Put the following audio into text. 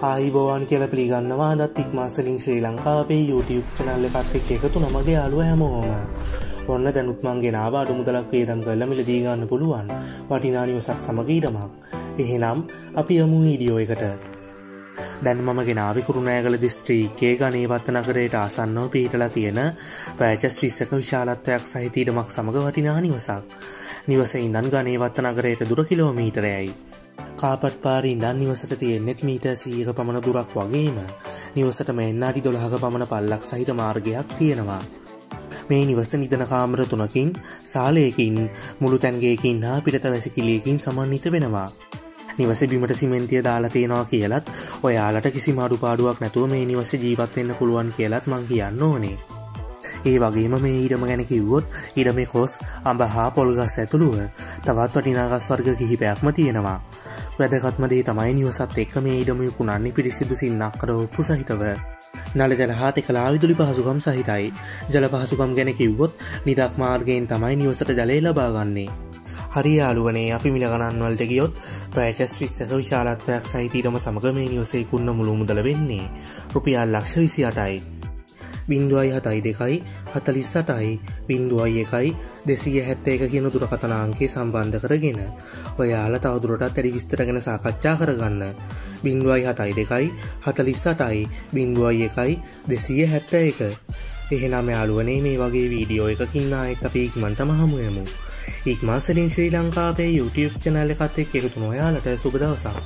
ආයිබෝවන් කියල පිළිගන්නවා. දත් ඉක්මාසලින් ශ්‍රී ලංකාවේ YouTube චනල්ල එකත් එක් එකතු නමගේ අලුව හැමෝම. ඔන්න දැනුත්මන්ගේ නාබාඩු මුදලක් වේදම් කරල මිල දීගන්න පුළුවන්. වටිනානිවසක් සමගීඩමක් එහෙනම් අපි යමු වීඩියෝ එකට. දැන් මම ගෙනාවි කුරුණෑගල දිස්ත්‍රීකේ ගනේවත්ත නගරයට ආසන්නව පීටලා තියෙන පෑචස් විස්සක විශාලත්වයක් සහිතීඩමක් සමඟ වටිනා නිවසක්. නිවස ඉඳන් ගනේවත්ත නගරයට දුර කිලෝමීටරයයි කාපට් පාරි ඉඳන් නිවසට තියෙන්නෙත් මීට සීක පමණ දුරක් වගේම නිවසට මෙන්න අඩි දොළහක පමණ පල්ලක් සහිත මාර්ගයක් තියෙනවා. මේ නිවස නිදන කාමර තුනකින් සාලයකින් මුළු තැන්ගේකින් හා පිටත වැසිකිලියකින් සමන්විත වෙනවා. නිවස බිමට සිමෙන්තිය දාලා තියෙනවා කියලත් ඔයාලට කිසි මාඩු පාඩුවක් නැතුව මේ නිවස ජීවත්වෙන්න පුළුවන් කියලත් මං කියන්න ඕනේ. ඒ වගේම මේ ඊඩම ගැන කිව්වොත් ඉඩමේ කොස් අඹ හා පොල්ගස් ඇතුළුව තවත් වටිනාගස් වර්ග කිහිපයක්ම තියෙනවා. වැදගත්මදේ තමයි නිවසත් එක්ක මේ ඉඩම යුකුණන්නේ පිරිසිදු සින්නක් කර ඔප්පු සහිතව. නල ජලහා එකලා විදුලි පහසුකම් සහිතයි ජල පහසුකම් ගැන කිව්වොත් නිදක් මාර්ගයෙන් තමයි නිවසට ජලය ලබාගන්නේ. හරි යාලුවනේ අපි මිලගණන්වලට ගියොත් ප්‍රෑචස් විස්සක විශාලත්වයක් සහිතීටම සමග මේ නිවසේකුන්න මුළු මුදල වෙන්නේ රුපියල් ලක්ෂ විසි අටයි. බින්දුවයි හතයි දෙකයි හතලිස් සටයි බින්දුවයි එකයි දෙසිය හැත්ත එක කියන දුරකතනාංකේ සම්බන්ධ කරගෙන ඔයාල තවදුරටත් ඇඩි විස්තරගෙන සාකච්ඡා කරගන්න. බින්දුවයි හතයි දෙකයි හතලිස් සටයි බින්දුවයි එකයි දෙසිය හැත්ත එක එහෙනම් යාලුවනේ මේ වගේ වීඩියෝ එකකින්න එත් අපි ඉක්මන්ට මහමුයමු ඉක්මාසලින් ශ්‍රී ලංකාවේ YouTube චනල්ල එකත් එක් එකතු නොයාලට සුබදවසා